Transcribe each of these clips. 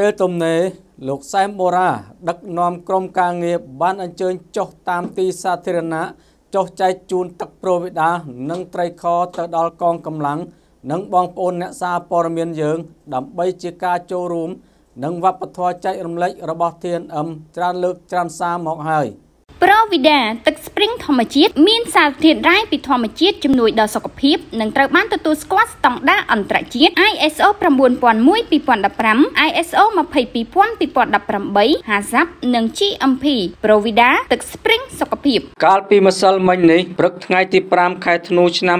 ពេលទំនេរលោកសែមបូរ៉ាដឹកនាំក្រុមការងារបានអញ្ជើញចុះតាមទីសាធារណៈចុះចែកជូនទឹកប្រូវីដានិងត្រីខទៅដល់កងកម្លាំងនិងបងប្អូនអ្នកសារព័ត៌មានយើង ដើម្បីជាការចូលរួម និងវប្បធម៌ចែករំលែករបស់ TNM ច្រើនលើកច្រើនសារមកហើយ។ ប្រូវីដាទឹកស្ព្រីងធម្មជាតិមានសារធាតុរ៉ែពីធម្មជាតិជំនួយដល់សុខភាពនិងត្រូវបានទទួលស្គាល់ស្តង់ដារអន្តរជាតិ ISO 9001:2015 ISO 22000:2018 HACCP និង GMP ប្រូវីដាទឹកស្ព្រីងសុខភាព កាលពីម្សិលមិញនេះព្រឹកថ្ងៃទី5ខែធ្នូឆ្នាំ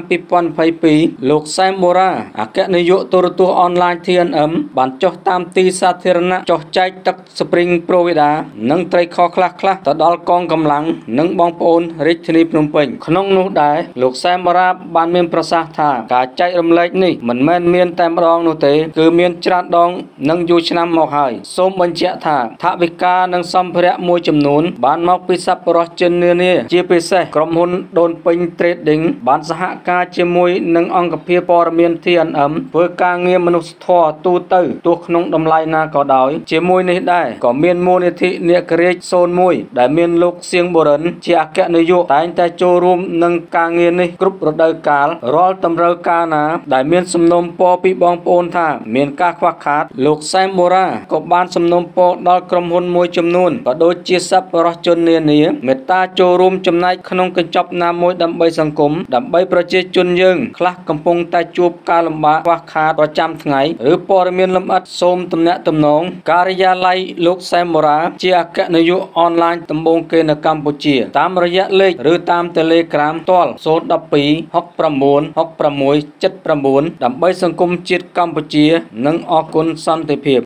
2022លោកសែមបូរ៉ាអគ្គនាយកទូរទស្សន៍អនឡាញ TNM បានចុះតាមទីសាធារណៈចុះចែកទឹកស្ព្រីងប្រូវីដានិងត្រីខខ្លះៗទៅដល់កងកម្លាំងកម្លាំងនិងបងប្អូនរាជធានីភ្នំពេញក្នុងនោះដែរលោកសែមបារាបានមានប្រសាសន៍ថាការចែករំលែកនេះមិនមែនមានតែម្ដងនោះទេ គឺមានច្រើនដងនិងយូរឆ្នាំមកហើយសូមបញ្ជាក់ថាថវិកានិងសម្ភារៈមួយចំនួន បានមកពីសប្បុរសជននានាជាពិសេសក្រុមហ៊ុនដូនពេញ Trading បានសហការជាមួយនឹងអង្គភាពព័ត៌មាន TNM ធ្វើការងារមនុស្សធម៌ទូទៅទោះក្នុងតម្លៃណាក៏ដោយ ជាមួយនេះដែរក៏មានមូលនិធិអ្នកក្រាច01ដែលមានលោកសៀងបូរិនជាអគ្គនាយកតែងតែចូលរួមនឹងការងារនេះគ្រប់រដូវកាលរាល់តម្រូវការណា ដែលមានសំណុំពរពីបងប្អូនថា មានការខ្វះខាត លោកសែមបូរ៉ាក៏បានសំណុំពរដល់ក្រុមហ៊ុនមួយចំនួនក៏ដូចជាសប្បុរសជននានាមេត្តាចូលរួមចំណែកក្នុងកញ្ចប់ណាមួយដើម្បីសង្គមដើម្បីប្រជាជនយើងខ្លះកំពុងតែជួបការលំបាកខ្វះខាតប្រចាំថ្ងៃឬព័ត៌មានលម្អិតសូមទំនាក់ទំនងការិយាល័យលោកសែមបូរ៉ាជាអគ្គនាយកអនឡាញដំបូងគេនៅកម្ពុជា តាមរយៈលេខឬតាម Telegram ផ្ទាល់012 69 66 79ដើម្បីសង្គមជាតិកម្ពុជា និងអគុណសន្តិភាព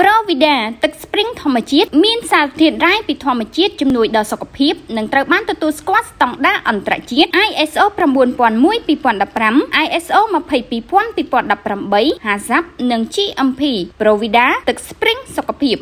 ប្រូវីដាទឹកស្ព្រីងធម្មជាតិមានសារធាតុរ៉ែពីធម្មជាតិជំនួយដល់សុខភាពនិងត្រូវបានទទួលស្គាល់ស្តង់ដារអន្តរជាតិ ISO 9001:2015 ISO 22000:2018 HACCP និង GMP ប្រូវីដាទឹកស្ព្រីងសុខភាព